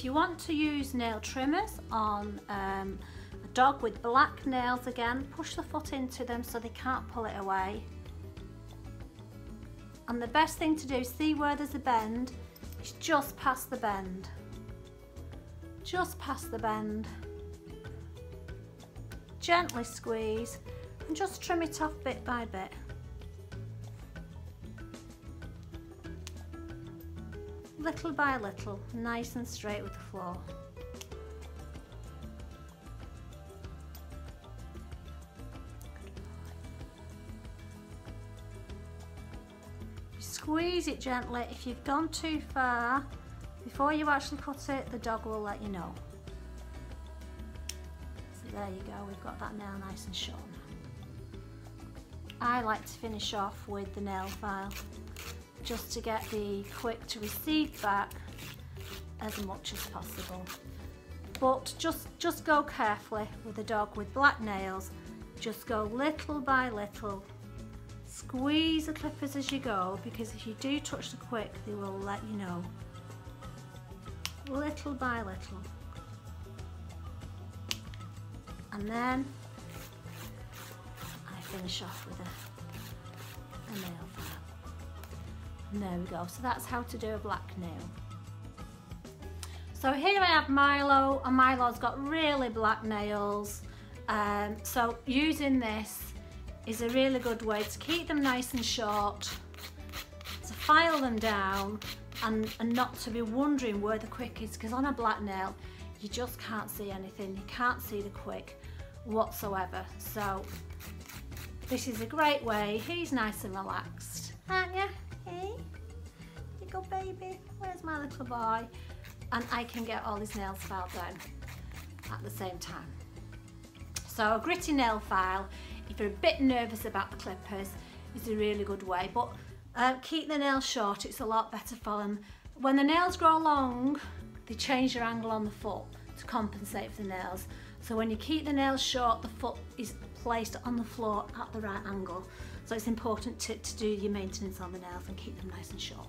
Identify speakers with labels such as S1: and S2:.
S1: if you want to use nail trimmers on um, a dog with black nails again, push the foot into them so they can't pull it away. And the best thing to do, see where there's a bend, is just past the bend. Just past the bend. Gently squeeze and just trim it off bit by bit. Little by little, nice and straight with the floor. Squeeze it gently. If you've gone too far, before you actually cut it, the dog will let you know. So there you go, we've got that nail nice and short I like to finish off with the nail file just to get the quick to receive back as much as possible. But just, just go carefully with a dog with black nails. Just go little by little. Squeeze the clippers as you go because if you do touch the quick, they will let you know. Little by little. And then I finish off with a, And there we go. So that's how to do a black nail. So here I have Milo and Milo's got really black nails. Um, so using this is a really good way to keep them nice and short, to file them down and, and not to be wondering where the quick is because on a black nail you just can't see anything, you can't see the quick whatsoever. So this is a great way, he's nice and relaxed, aren't you? You go baby, where's my little boy? And I can get all his nails filed down at the same time. So a gritty nail file, if you're a bit nervous about the clippers, is a really good way. But uh, keep the nails short, it's a lot better for them. When the nails grow long, they change their angle on the foot to compensate for the nails. So when you keep the nails short, the foot is placed on the floor at the right angle. So it's important to, to do your maintenance on the nails and keep them nice and short.